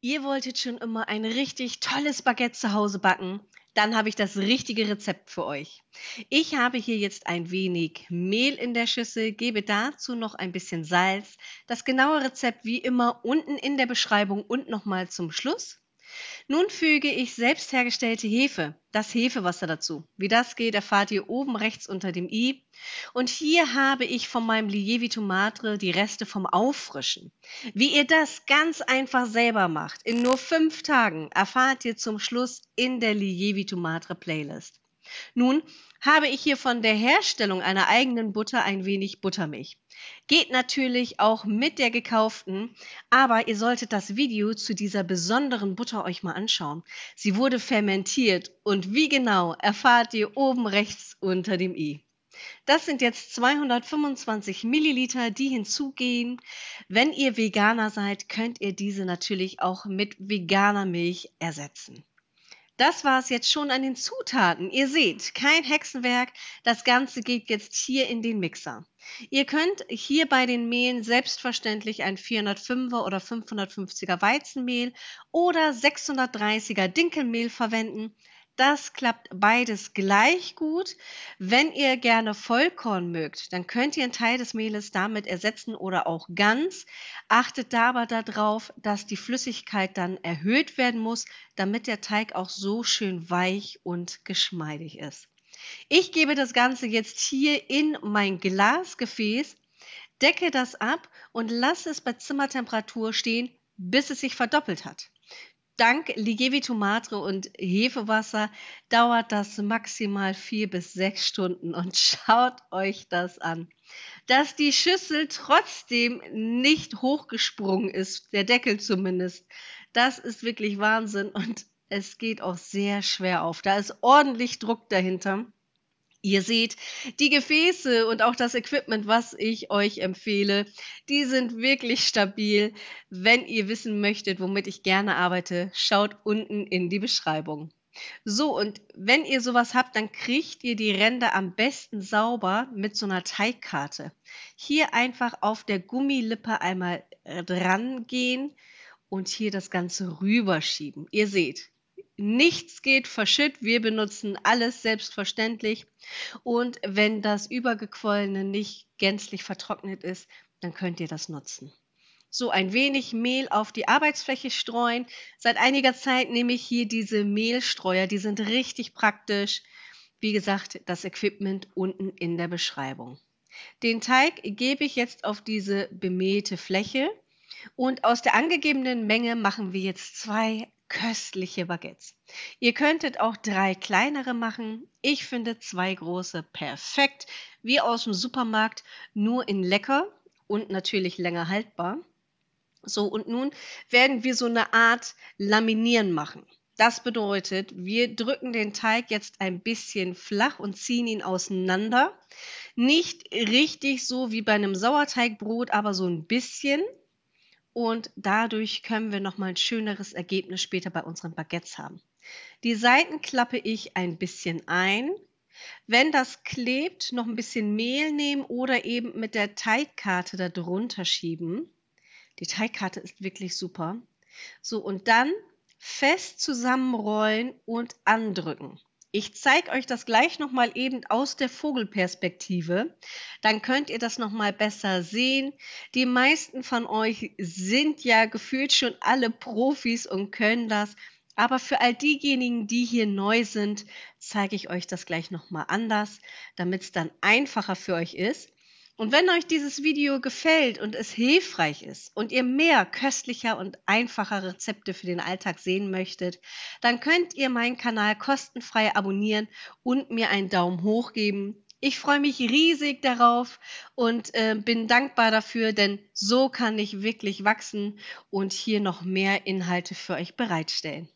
Ihr wolltet schon immer ein richtig tolles Baguette zu Hause backen? Dann habe ich das richtige Rezept für euch. Ich habe hier jetzt ein wenig Mehl in der Schüssel, gebe dazu noch ein bisschen Salz. Das genaue Rezept wie immer unten in der Beschreibung und nochmal zum Schluss. Nun füge ich selbst hergestellte Hefe, das Hefewasser dazu. Wie das geht, erfahrt ihr oben rechts unter dem i. Und hier habe ich von meinem Lievito Madre die Reste vom Auffrischen. Wie ihr das ganz einfach selber macht, in nur fünf Tagen, erfahrt ihr zum Schluss in der Lievito Madre Playlist. Nun habe ich hier von der Herstellung einer eigenen Butter ein wenig Buttermilch. Geht natürlich auch mit der gekauften, aber ihr solltet das Video zu dieser besonderen Butter euch mal anschauen. Sie wurde fermentiert und wie genau erfahrt ihr oben rechts unter dem i. Das sind jetzt 225 Milliliter, die hinzugehen. Wenn ihr Veganer seid, könnt ihr diese natürlich auch mit veganer Milch ersetzen. Das war es jetzt schon an den Zutaten. Ihr seht, kein Hexenwerk. Das Ganze geht jetzt hier in den Mixer. Ihr könnt hier bei den Mehlen selbstverständlich ein 405er oder 550er Weizenmehl oder 630er Dinkelmehl verwenden. Das klappt beides gleich gut. Wenn ihr gerne Vollkorn mögt, dann könnt ihr einen Teil des Mehles damit ersetzen oder auch ganz. Achtet da aber darauf, dass die Flüssigkeit dann erhöht werden muss, damit der Teig auch so schön weich und geschmeidig ist. Ich gebe das Ganze jetzt hier in mein Glasgefäß, decke das ab und lasse es bei Zimmertemperatur stehen, bis es sich verdoppelt hat. Dank Ligevi Matre und Hefewasser dauert das maximal vier bis sechs Stunden und schaut euch das an. Dass die Schüssel trotzdem nicht hochgesprungen ist, der Deckel zumindest, das ist wirklich Wahnsinn und es geht auch sehr schwer auf. Da ist ordentlich Druck dahinter. Ihr seht, die Gefäße und auch das Equipment, was ich euch empfehle, die sind wirklich stabil. Wenn ihr wissen möchtet, womit ich gerne arbeite, schaut unten in die Beschreibung. So, und wenn ihr sowas habt, dann kriegt ihr die Ränder am besten sauber mit so einer Teigkarte. Hier einfach auf der Gummilippe einmal dran gehen und hier das Ganze rüberschieben. Ihr seht, Nichts geht verschütt. Wir benutzen alles selbstverständlich. Und wenn das Übergequollene nicht gänzlich vertrocknet ist, dann könnt ihr das nutzen. So ein wenig Mehl auf die Arbeitsfläche streuen. Seit einiger Zeit nehme ich hier diese Mehlstreuer. Die sind richtig praktisch. Wie gesagt, das Equipment unten in der Beschreibung. Den Teig gebe ich jetzt auf diese bemähte Fläche. Und aus der angegebenen Menge machen wir jetzt zwei köstliche Baguettes. Ihr könntet auch drei kleinere machen. Ich finde zwei große perfekt, wie aus dem Supermarkt, nur in lecker und natürlich länger haltbar. So, und nun werden wir so eine Art Laminieren machen. Das bedeutet, wir drücken den Teig jetzt ein bisschen flach und ziehen ihn auseinander. Nicht richtig so wie bei einem Sauerteigbrot, aber so ein bisschen und dadurch können wir nochmal ein schöneres Ergebnis später bei unseren Baguettes haben. Die Seiten klappe ich ein bisschen ein. Wenn das klebt, noch ein bisschen Mehl nehmen oder eben mit der Teigkarte da drunter schieben. Die Teigkarte ist wirklich super. So, und dann fest zusammenrollen und andrücken. Ich zeige euch das gleich nochmal eben aus der Vogelperspektive. Dann könnt ihr das nochmal besser sehen. Die meisten von euch sind ja gefühlt schon alle Profis und können das. Aber für all diejenigen, die hier neu sind, zeige ich euch das gleich nochmal anders, damit es dann einfacher für euch ist. Und wenn euch dieses Video gefällt und es hilfreich ist und ihr mehr köstlicher und einfacher Rezepte für den Alltag sehen möchtet, dann könnt ihr meinen Kanal kostenfrei abonnieren und mir einen Daumen hoch geben. Ich freue mich riesig darauf und äh, bin dankbar dafür, denn so kann ich wirklich wachsen und hier noch mehr Inhalte für euch bereitstellen.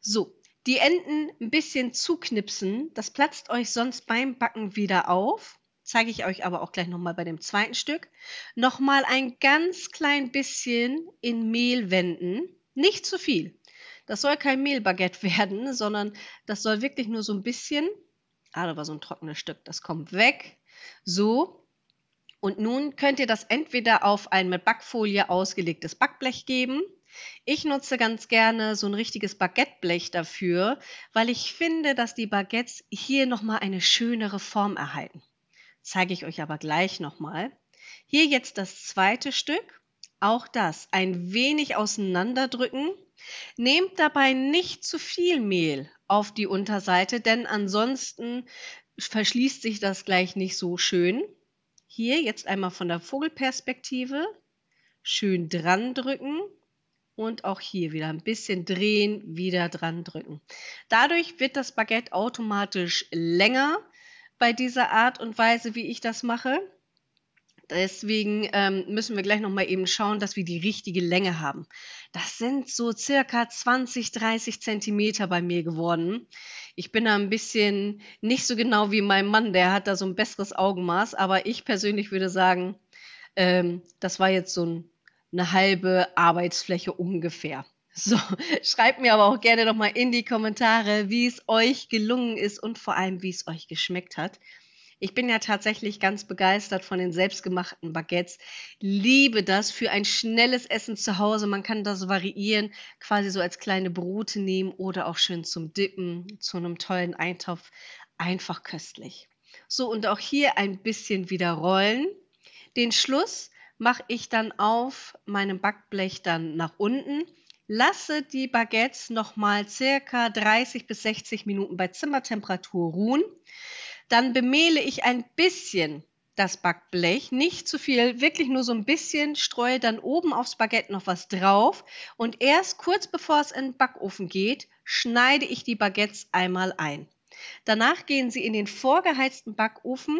So, die Enden ein bisschen zuknipsen, das platzt euch sonst beim Backen wieder auf zeige ich euch aber auch gleich nochmal bei dem zweiten Stück, nochmal ein ganz klein bisschen in Mehl wenden. Nicht zu viel. Das soll kein Mehlbaguette werden, sondern das soll wirklich nur so ein bisschen. Ah, da war so ein trockenes Stück, das kommt weg. So. Und nun könnt ihr das entweder auf ein mit Backfolie ausgelegtes Backblech geben Ich nutze ganz gerne so ein richtiges Baguetteblech dafür, weil ich finde, dass die Baguettes hier nochmal eine schönere Form erhalten. Zeige ich euch aber gleich nochmal. Hier jetzt das zweite Stück. Auch das ein wenig auseinanderdrücken. Nehmt dabei nicht zu viel Mehl auf die Unterseite, denn ansonsten verschließt sich das gleich nicht so schön. Hier jetzt einmal von der Vogelperspektive schön dran drücken und auch hier wieder ein bisschen drehen, wieder dran drücken. Dadurch wird das Baguette automatisch länger bei dieser Art und Weise, wie ich das mache. Deswegen ähm, müssen wir gleich nochmal eben schauen, dass wir die richtige Länge haben. Das sind so circa 20, 30 Zentimeter bei mir geworden. Ich bin da ein bisschen nicht so genau wie mein Mann, der hat da so ein besseres Augenmaß, aber ich persönlich würde sagen, ähm, das war jetzt so ein, eine halbe Arbeitsfläche ungefähr. So, schreibt mir aber auch gerne nochmal in die Kommentare, wie es euch gelungen ist und vor allem, wie es euch geschmeckt hat. Ich bin ja tatsächlich ganz begeistert von den selbstgemachten Baguettes. Liebe das für ein schnelles Essen zu Hause. Man kann das variieren, quasi so als kleine Brote nehmen oder auch schön zum Dippen, zu einem tollen Eintopf. Einfach köstlich. So, und auch hier ein bisschen wieder rollen. Den Schluss mache ich dann auf meinem Backblech dann nach unten. Lasse die Baguettes nochmal circa 30 bis 60 Minuten bei Zimmertemperatur ruhen. Dann bemehle ich ein bisschen das Backblech, nicht zu viel, wirklich nur so ein bisschen, streue dann oben aufs Baguette noch was drauf und erst kurz bevor es in den Backofen geht, schneide ich die Baguettes einmal ein. Danach gehen sie in den vorgeheizten Backofen.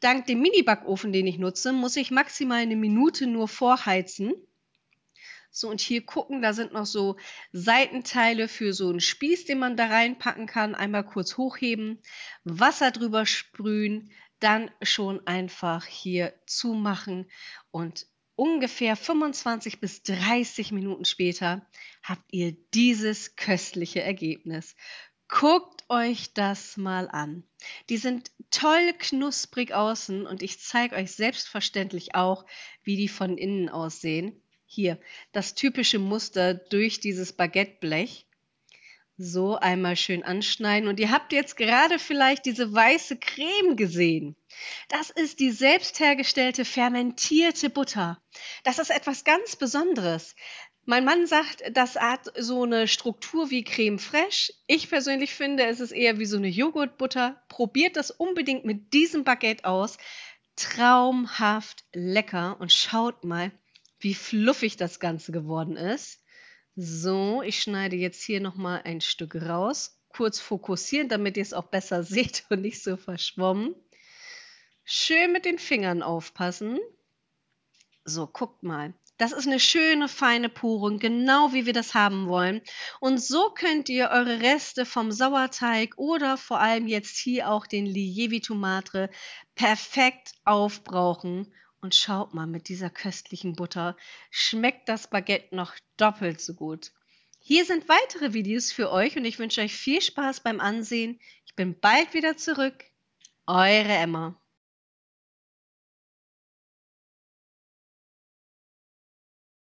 Dank dem Mini-Backofen, den ich nutze, muss ich maximal eine Minute nur vorheizen. So, und hier gucken, da sind noch so Seitenteile für so einen Spieß, den man da reinpacken kann. Einmal kurz hochheben, Wasser drüber sprühen, dann schon einfach hier zumachen und ungefähr 25 bis 30 Minuten später habt ihr dieses köstliche Ergebnis. Guckt euch das mal an. Die sind toll knusprig außen und ich zeige euch selbstverständlich auch, wie die von innen aussehen. Hier, das typische Muster durch dieses Baguetteblech. So einmal schön anschneiden. Und ihr habt jetzt gerade vielleicht diese weiße Creme gesehen. Das ist die selbst hergestellte fermentierte Butter. Das ist etwas ganz Besonderes. Mein Mann sagt, das hat so eine Struktur wie Creme fraiche. Ich persönlich finde, es ist eher wie so eine Joghurtbutter. Probiert das unbedingt mit diesem Baguette aus. Traumhaft lecker und schaut mal, wie fluffig das Ganze geworden ist. So, ich schneide jetzt hier nochmal ein Stück raus. Kurz fokussieren, damit ihr es auch besser seht und nicht so verschwommen. Schön mit den Fingern aufpassen. So, guckt mal. Das ist eine schöne, feine Purung, genau wie wir das haben wollen. Und so könnt ihr eure Reste vom Sauerteig oder vor allem jetzt hier auch den Lievi Tomate perfekt aufbrauchen und schaut mal, mit dieser köstlichen Butter schmeckt das Baguette noch doppelt so gut. Hier sind weitere Videos für euch und ich wünsche euch viel Spaß beim Ansehen. Ich bin bald wieder zurück. Eure Emma.